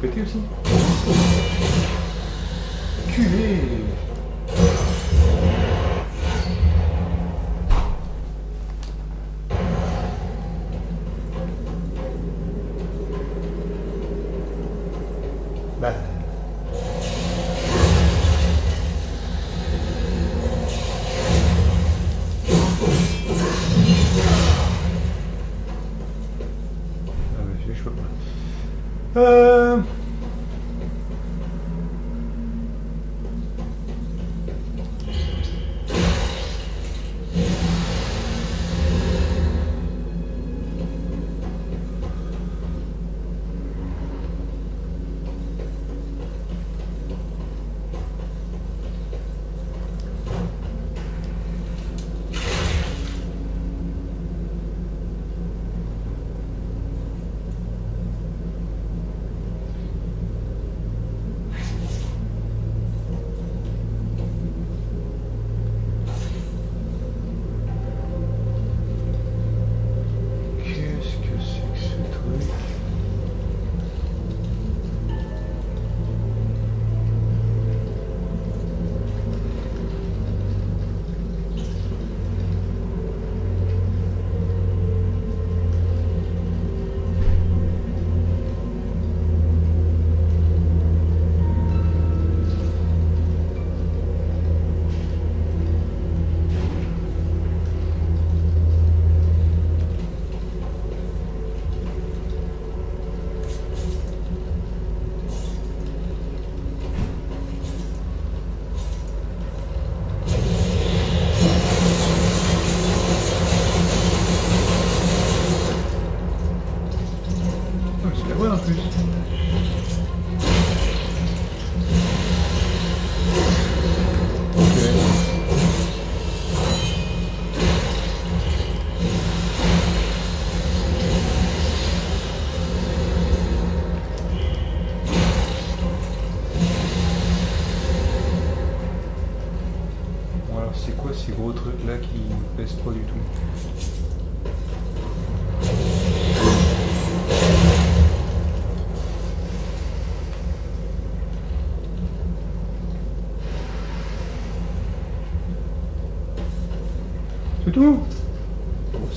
Ça, je peux le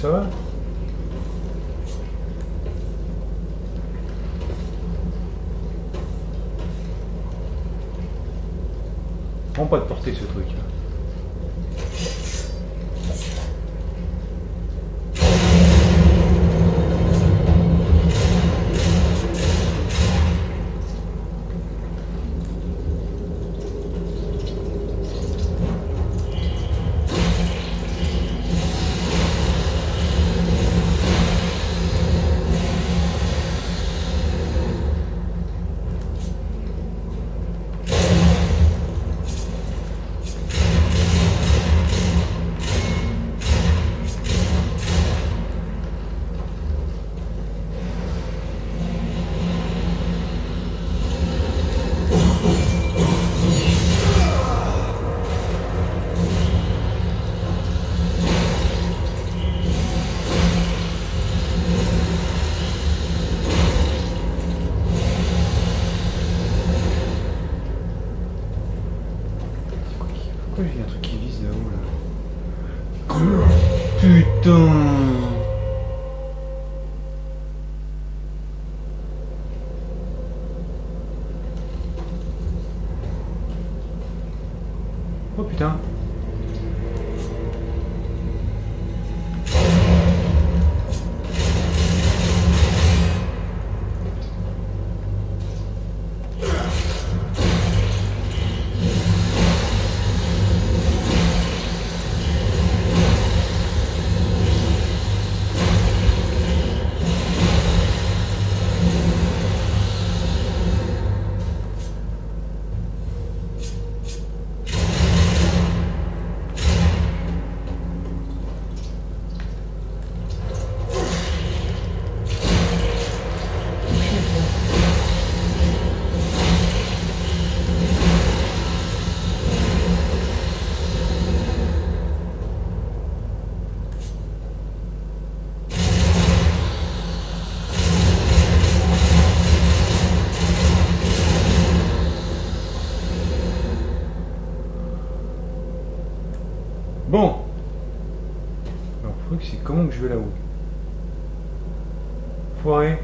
Ça va Prends pas de portée ce truc. je vais là-haut. Foiré.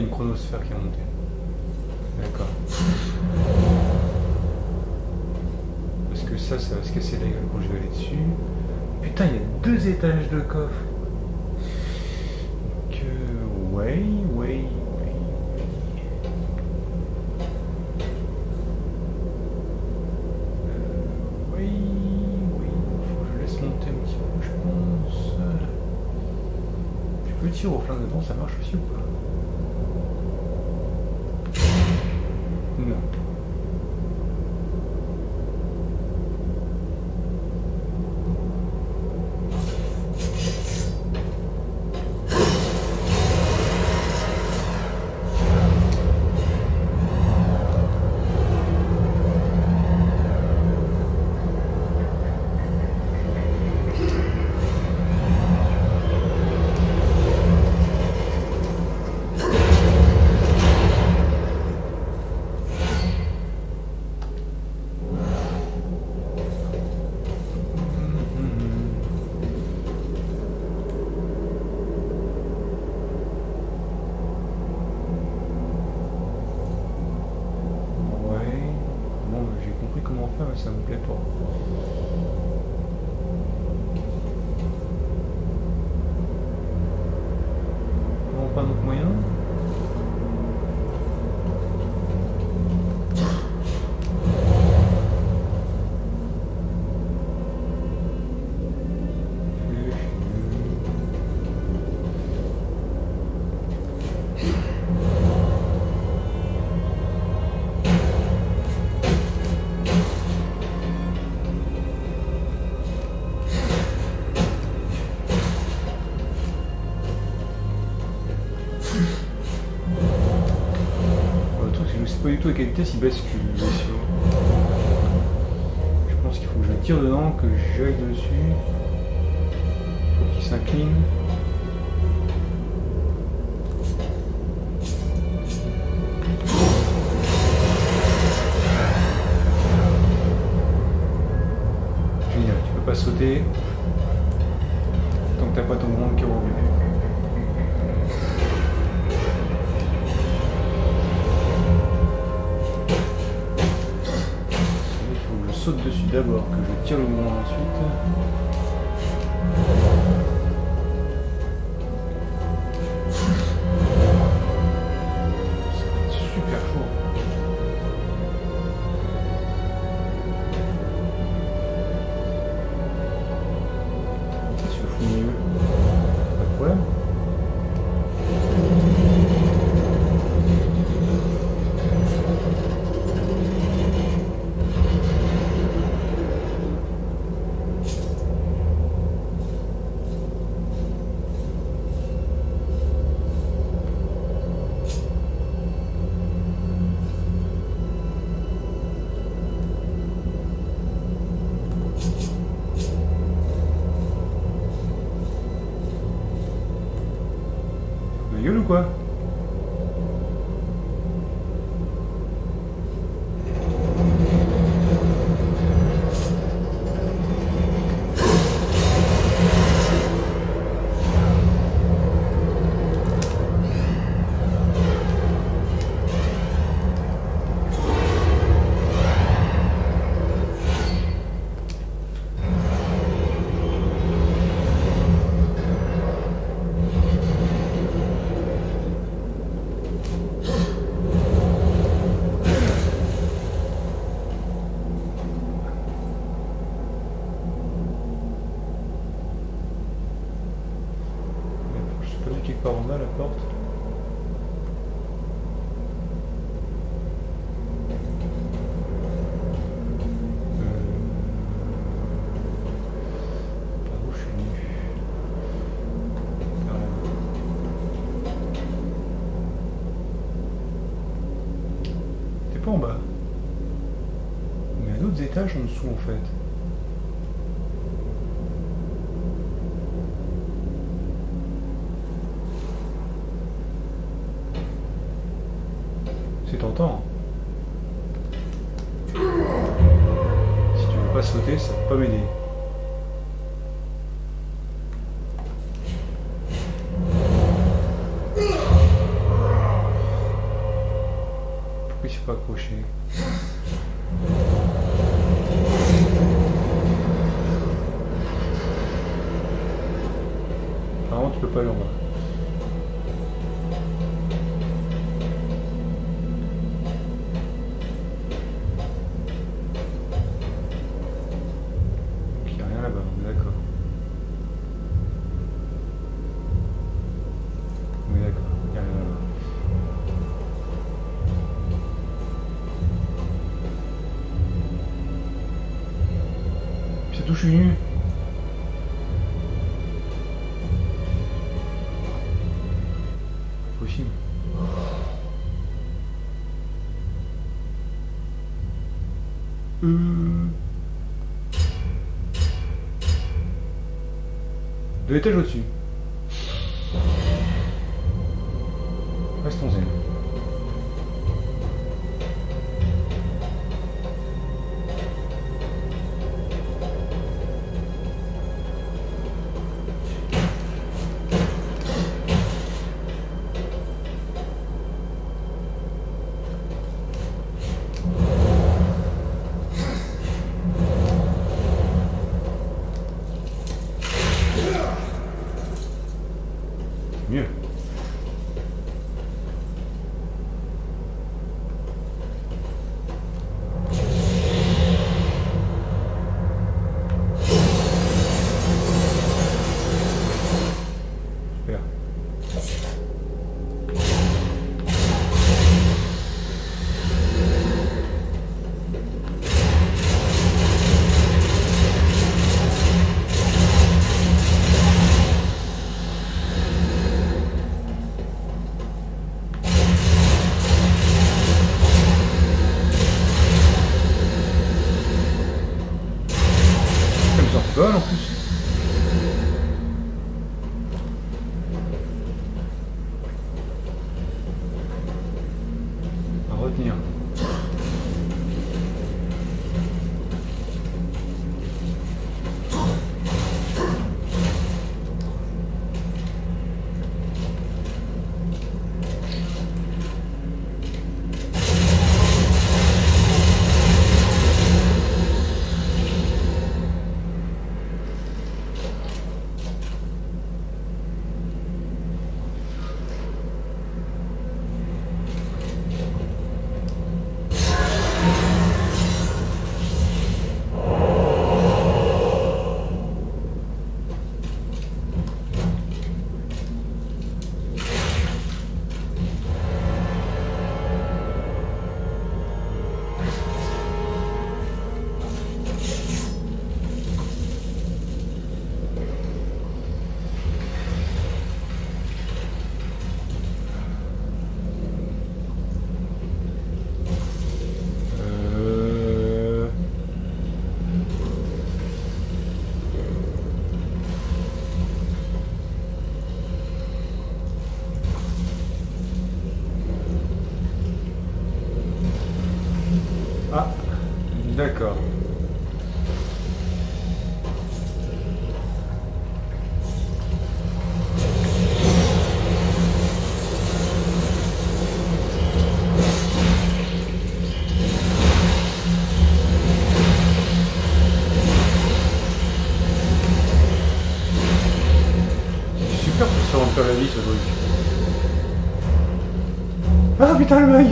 Une chronosphère qui est montée. D'accord. Parce que ça, ça va se casser la gueule quand je vais aller dessus. Putain, il y a deux étages de coffre. Donc, euh, ouais, ouais. Euh, tirer au flingue dedans, ça marche aussi ou pas? Claro. C'est pas du tout à quelle vitesse il bascule. Je pense qu'il faut que je tire dedans, que j'aille dessus. Faut qu'il s'incline. Génial, tu peux pas sauter. Tant que t'as pas ton grand qui d'abord, que je tire le mouvement ensuite. Gueule ou quoi? en fait. C'est tentant. Si tu veux pas sauter, ça peut pas m'aider. Pourquoi je pas accroché? je peux pas le voir. étage au-dessus. 三十块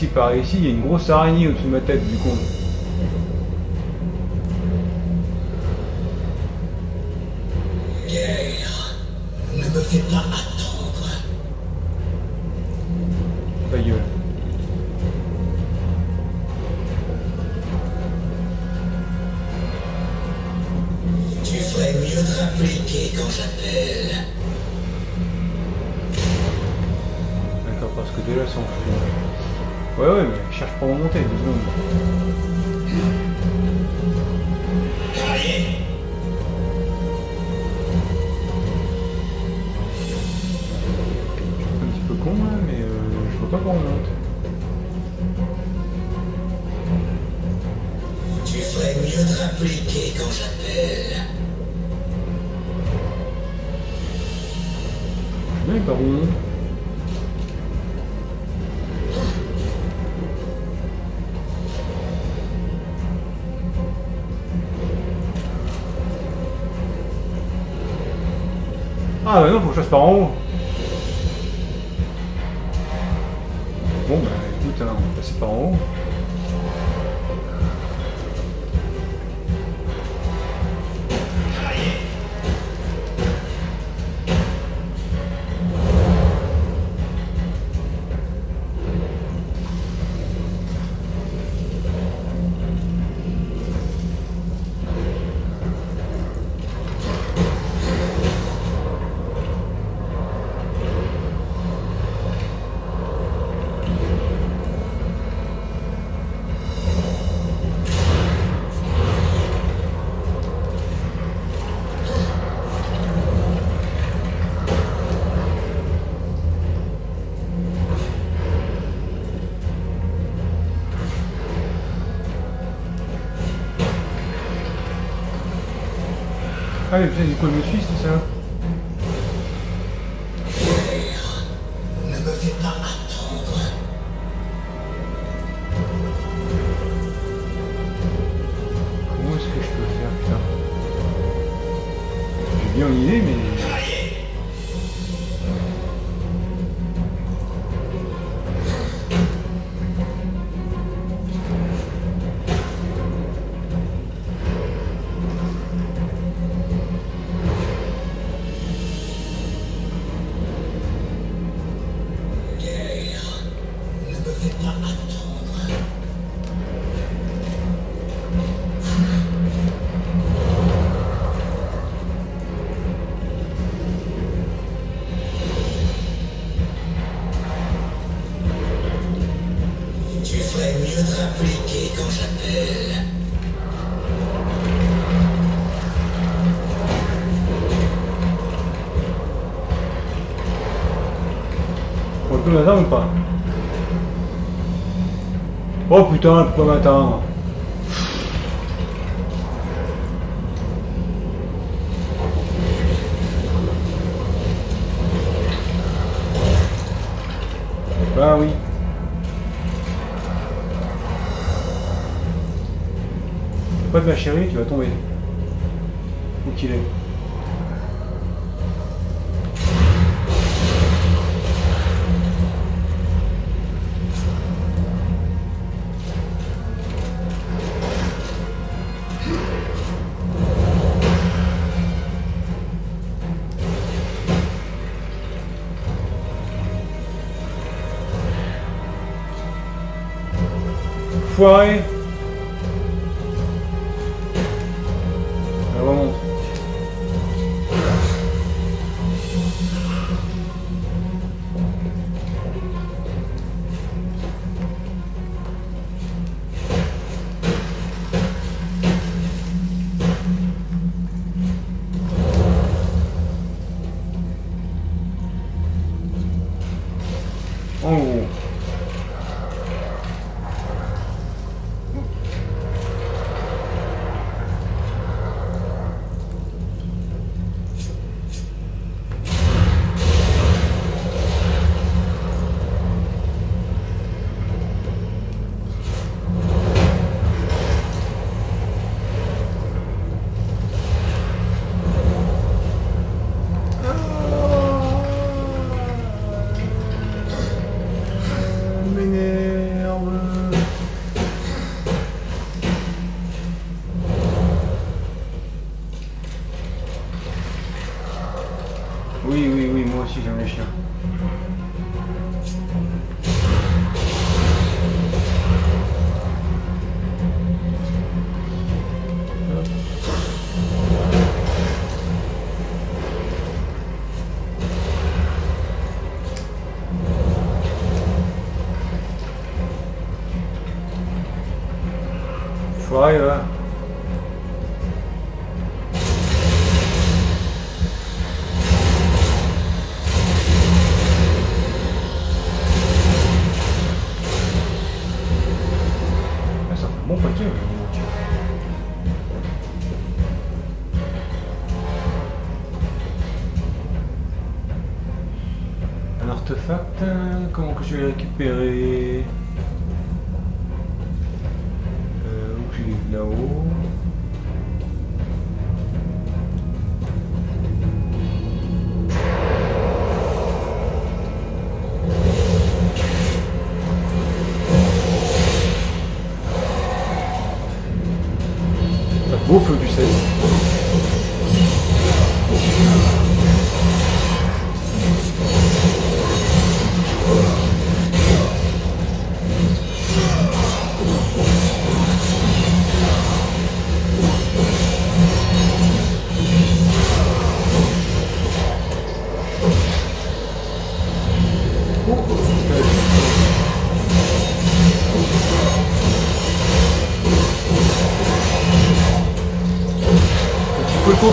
ici, par ici, il y a une grosse araignée au-dessus de ma tête du con. Guerre, ne me fais pas attendre. Ta gueule. Tu ferais mieux de rappliquer quand j'appelle. D'accord, parce que déjà, s'en fout. Ouais, ouais, mais cherche pas à monter, deux secondes. Allez un petit peu con là, mais euh, je vois pas comment on monte. Tu ferais mieux de rappliquer quand j'appelle. Je sais où on monte. Non, faut que je passe par en haut. Bon bah écoute, hein, on va passer par en haut. Du coup elle me c'est ça? putain, pourquoi m'attendre Ben oui. Pas de ma chérie, tu vas tomber. Où qu'il est. cry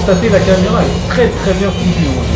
la caméra est très très bien foutue.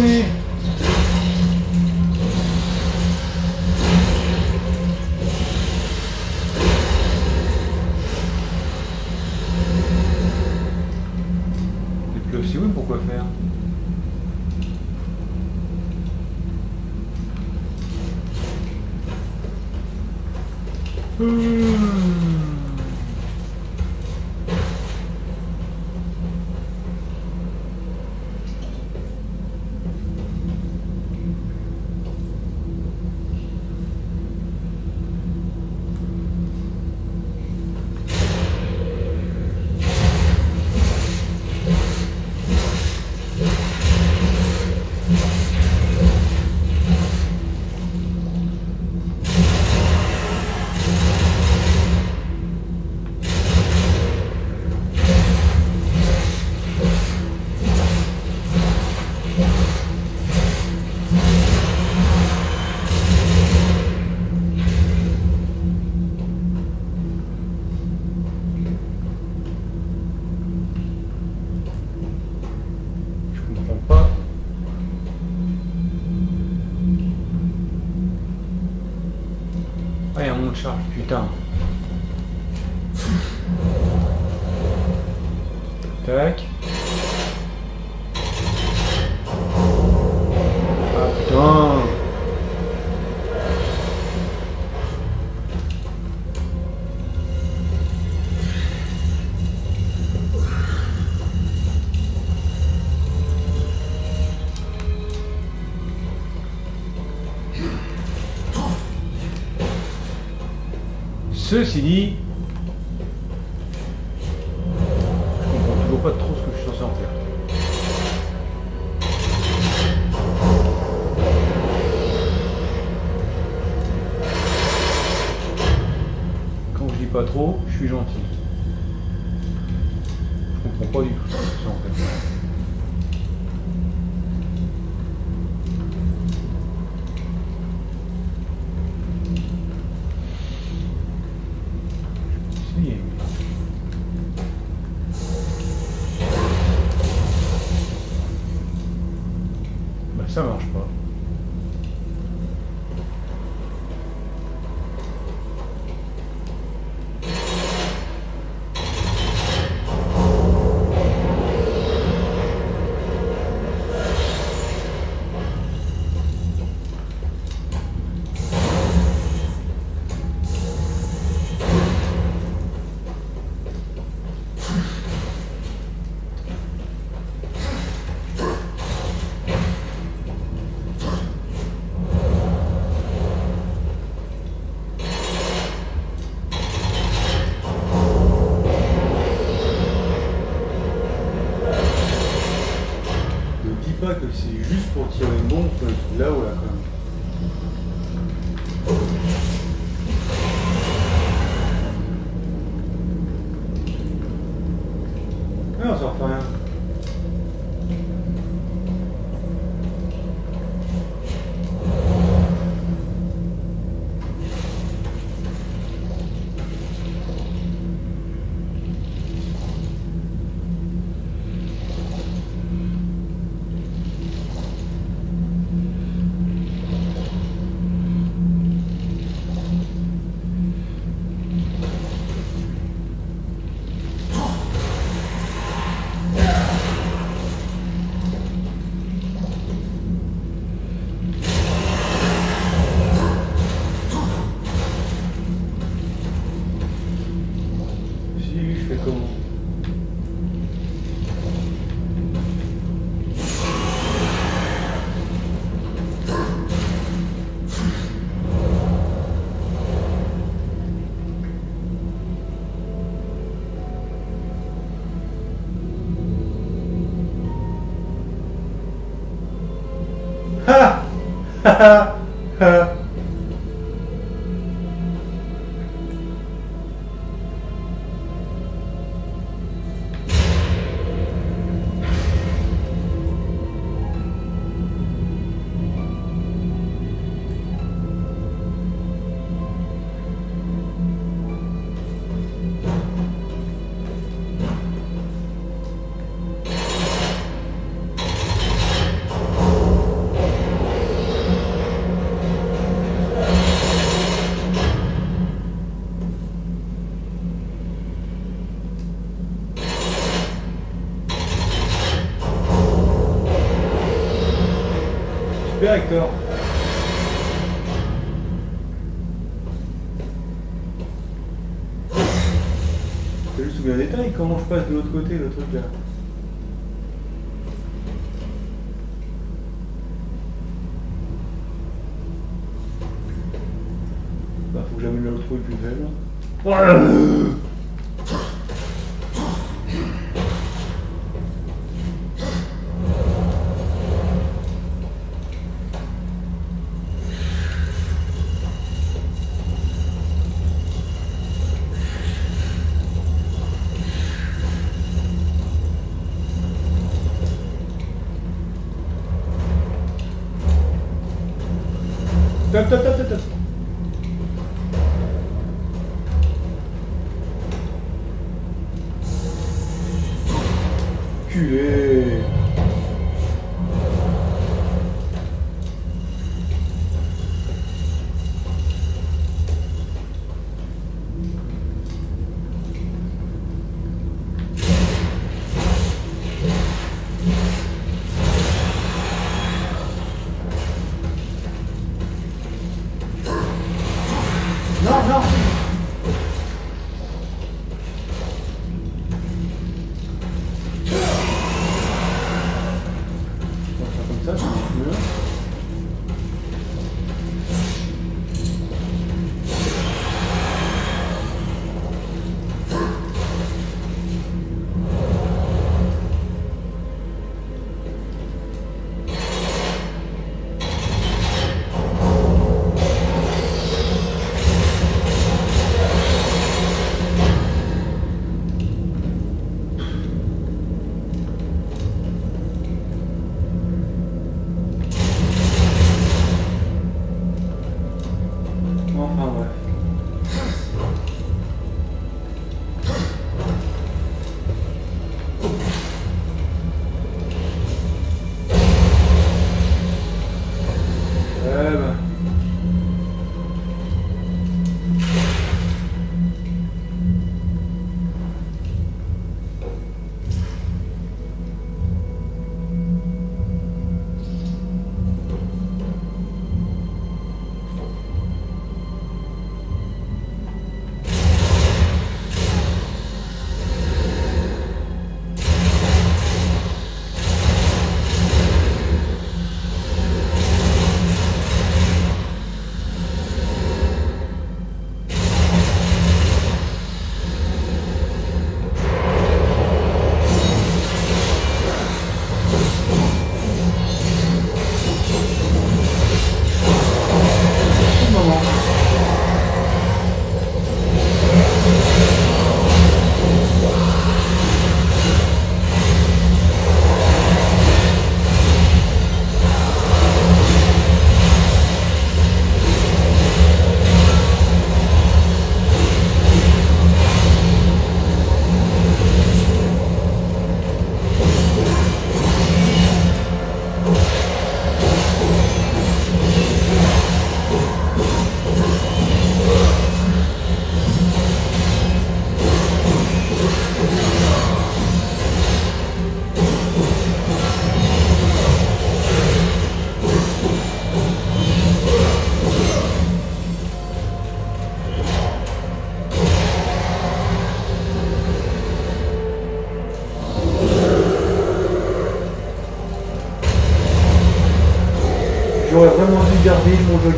に Ceci dit, je comprends toujours pas trop ce que je suis censé en faire. Quand je dis pas trop, je suis gentil. uh-huh directeur. C'est juste souvenir détail, comment je passe de l'autre côté le truc là Bah faut que j'amène le trou plus faible.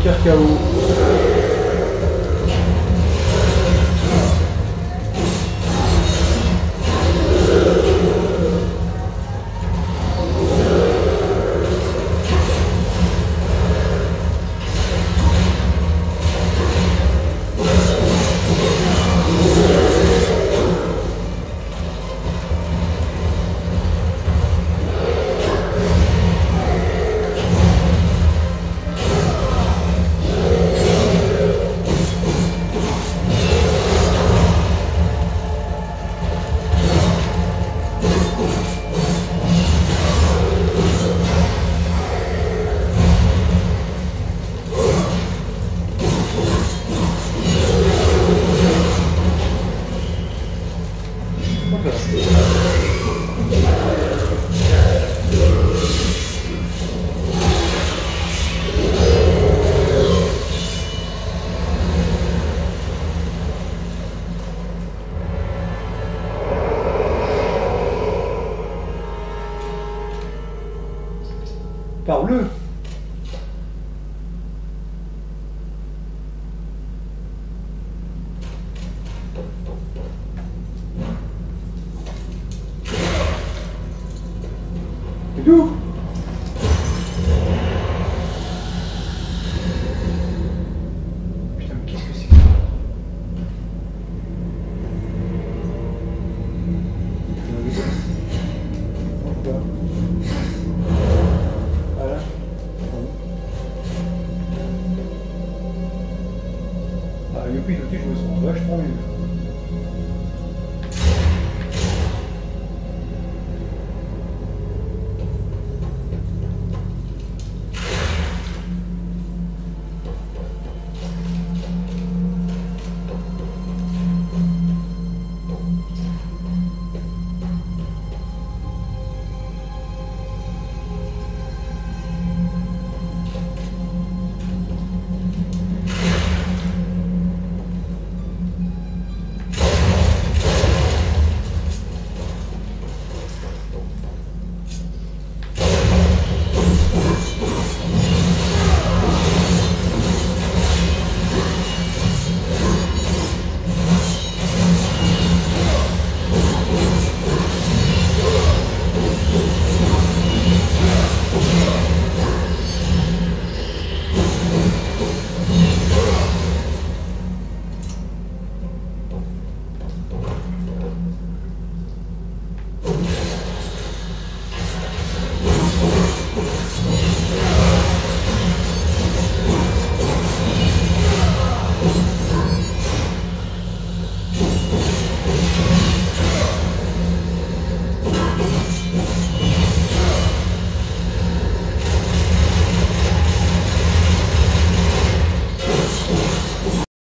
quer que é o Ah, Youpi, tout de suite, je me sens vachement mieux.